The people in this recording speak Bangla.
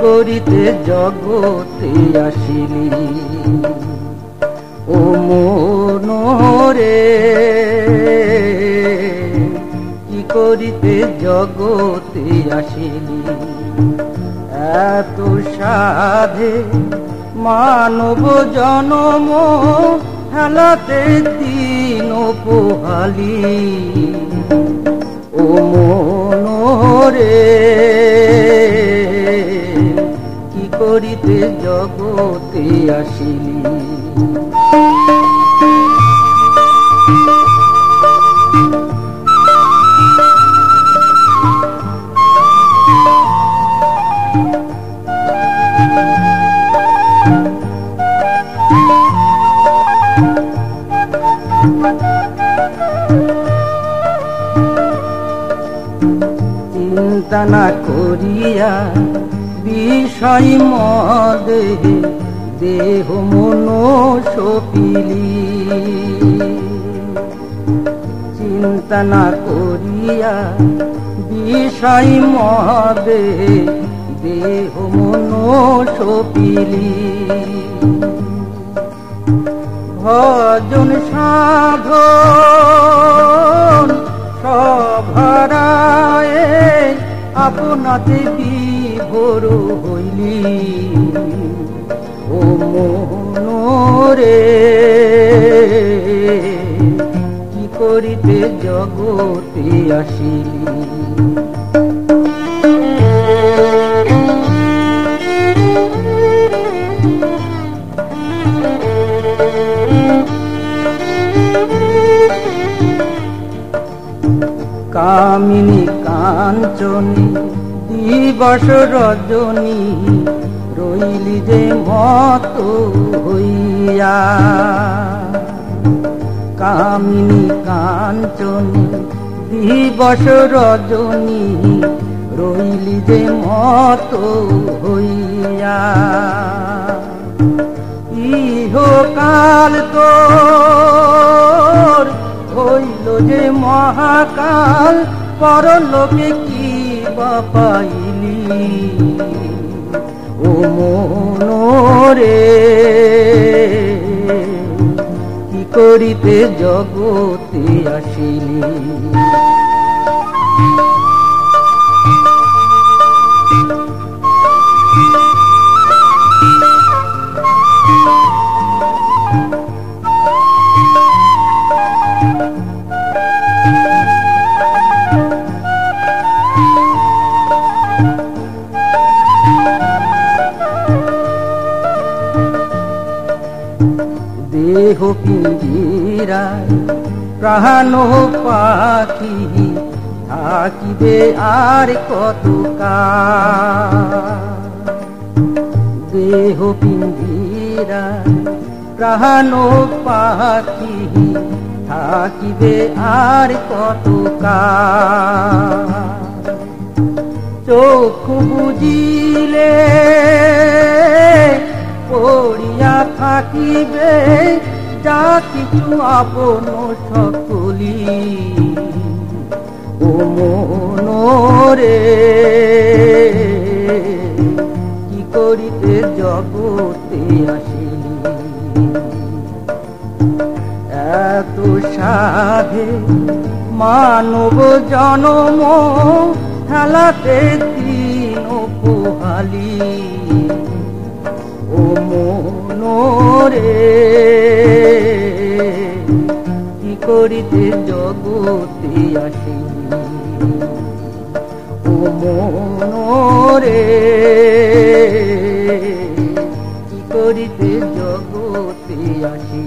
করিতে জগতে আসিলি? ও মনোরে করিতে জগতে আসিলি এত সাধে মানব জনম হেলাতে দিন পোহালি ও মনোরে, কি করিতে জগতে আসিলি? চিন্তা না করিয়া বিষয় মদে দেহ মন সপিলি। চিন্তা না করিয়া বিষয় মদে দেহ মন সপিলি। ভজন সাধন সভারায় আপনাতে বিভোর হইলি। ও মনোরে কি করিতে জগতে আসিলি? কামিনী কাঞ্চনী, দিবস রজনী, রইলি যে মত হইয়া। কামিনী কাঞ্চনী, দিবস রজনী, রইলি যে মত হইয়া। ইহ কাল তোর হইল যে মহাকাল পরলোকে কি বা পাইলি? ও মনোরে কি করিতে জগতে আসিলি? দেহ পিঞ্জিরায় প্রাণ পাখি থাকিবে আর কত দেহ পিঞ্জিরায় প্রাণ পাখি থাকিবে আর কত চোখ বুঝিলে পড়িয়া থাকিবে, যা কিছু আপন সকলি। ও কি করিতে জগতে আসিলি? এত সাধে মানব জনম খেলাতে দিন পোহালি ও মনোরে কি করিতে জগতে আসি ও মনোরে কি করিতে জগতে আসি